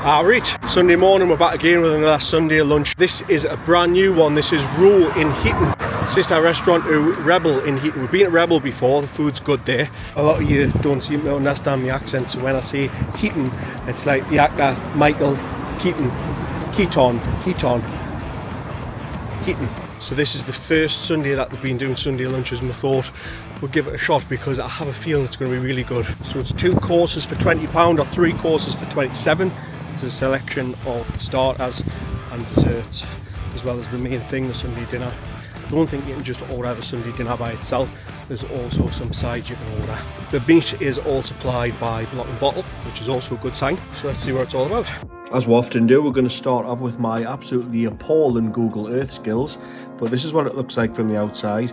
Alright, Sunday morning we're back again with another Sunday lunch. This is a brand new one. This is Ro in Heaton. Sister restaurant to Rebel in Heaton. We've been at Rebel before, the food's good there. A lot of you don't seem to understand the accent, so when I say Heaton, it's like the actor Michael Keaton. Keaton. Keaton. Heaton. So this is the first Sunday that they've been doing Sunday lunches and I thought we'll give it a shot because I have a feeling it's going to be really good. So it's two courses for £20 or three courses for 27 There's a selection of starters and desserts as well as the main thing, the Sunday dinner. I don't think you can just order the Sunday dinner by itself. There's also some sides you can order. The meat is all supplied by Block and Bottle, which is also a good sign. So let's see what it's all about. As we often do, we're going to start off with my absolutely appalling Google Earth skills, but this is what it looks like from the outside.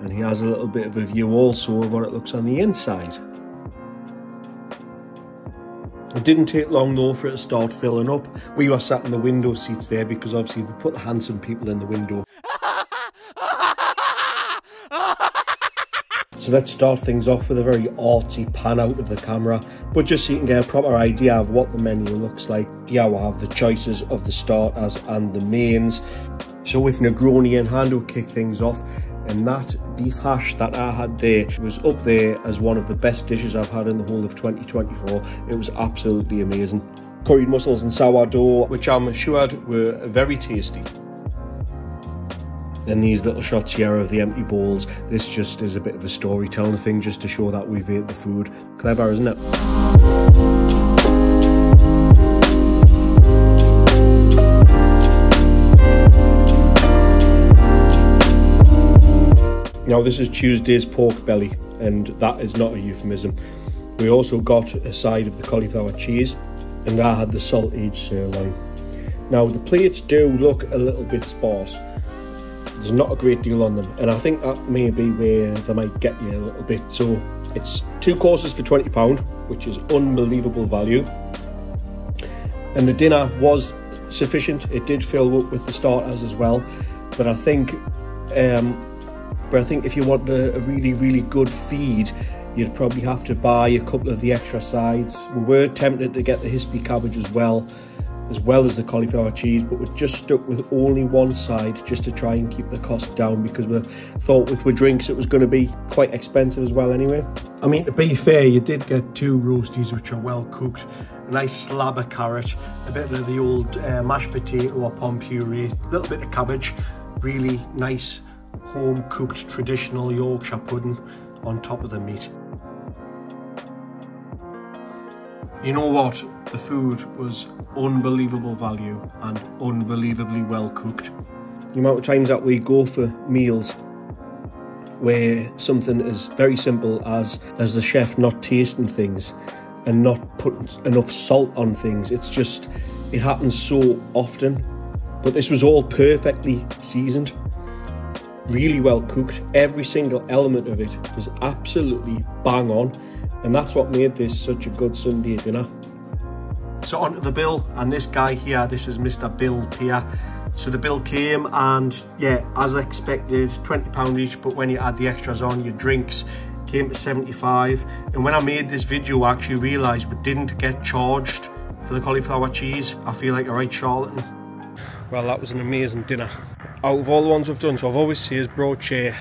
And he has a little bit of a view also of what it looks on the inside. It didn't take long though for it to start filling up. We were sat in the window seats there because obviously they put the handsome people in the window. So let's start things off with a very artsy pan out of the camera, but just so you can get a proper idea of what the menu looks like. Yeah, we'll have the choices of the starters and the mains. So with Negroni in hand, we'll kick things off. And that beef hash that I had there was up there as one of the best dishes I've had in the whole of 2024. It was absolutely amazing. Curried mussels and sourdough, which I'm assured were very tasty. Then these little shots here of the empty bowls. This just is a bit of a storytelling thing just to show that we've ate the food. Clever, isn't it? Now this is Tuesday's pork belly and that is not a euphemism. We also got a side of the cauliflower cheese and I had the salt aged sirloin. Now the plates do look a little bit sparse there's not a great deal on them and I think that may be where they might get you a little bit so it's two courses for 20 pound which is unbelievable value and the dinner was sufficient it did fill up with the starters as well but I think um, but I think if you want a, a really really good feed you'd probably have to buy a couple of the extra sides we were tempted to get the Hispi cabbage as well as well as the cauliflower cheese but we're just stuck with only one side just to try and keep the cost down because we thought with the drinks it was going to be quite expensive as well anyway. I mean to be fair you did get two roasties which are well cooked, a nice slab of carrot, a bit of the old uh, mashed potato or pomme purée, a little bit of cabbage, really nice home cooked traditional Yorkshire pudding on top of the meat. You know what? The food was unbelievable value and unbelievably well cooked. The amount of times that we go for meals where something is very simple as as the chef not tasting things and not putting enough salt on things. It's just it happens so often. But this was all perfectly seasoned, really well cooked. Every single element of it was absolutely bang on. And that's what made this such a good Sunday dinner. So onto the bill, and this guy here, this is Mr. Bill Peer. So the bill came and yeah, as expected, £20 each, but when you add the extras on, your drinks came to 75. And when I made this video, I actually realised we didn't get charged for the cauliflower cheese. I feel like a right charlatan. Well, that was an amazing dinner. Out of all the ones we've done, so I've always seen as Broad Chare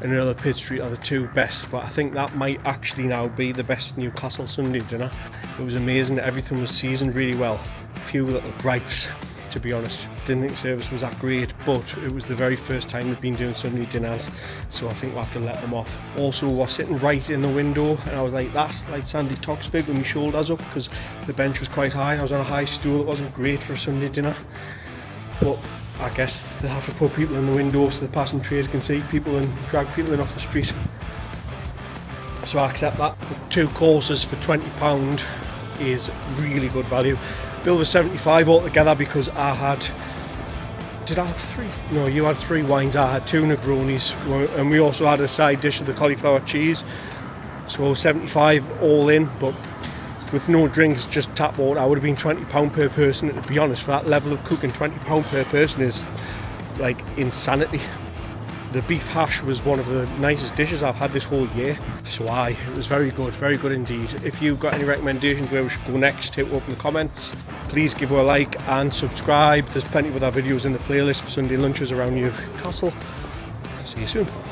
and Earl Pitt Street are the two best, but I think that might actually now be the best Newcastle Sunday dinner. It was amazing, everything was seasoned really well. A few little gripes, to be honest. Didn't think service was that great, but it was the very first time we've been doing Sunday dinners, so I think we'll have to let them off. Also, we're sitting right in the window, and I was like, that's like Sandi Toksvig with my shoulders up, because the bench was quite high. I was on a high stool, it wasn't great for a Sunday dinner. But I guess they have to put people in the window so the passing trains can see people and drag people in off the street. So I accept that. two courses for £20 is really good value. Bill was 75 altogether because I had did I have three? No, you had three wines. I had two Negronis, and we also had a side dish of the cauliflower cheese. So 75 all in, but with no drinks, just tap water, I would have been £20 per person. And to be honest, for that level of cooking, £20 per person is like insanity. the beef hash was one of the nicest dishes I've had this whole year. So I, it was very good, very good indeed. If you've got any recommendations where we should go next, hit up in the comments. Please give her a like and subscribe. There's plenty of other videos in the playlist for Sunday lunches around Newcastle. See you soon.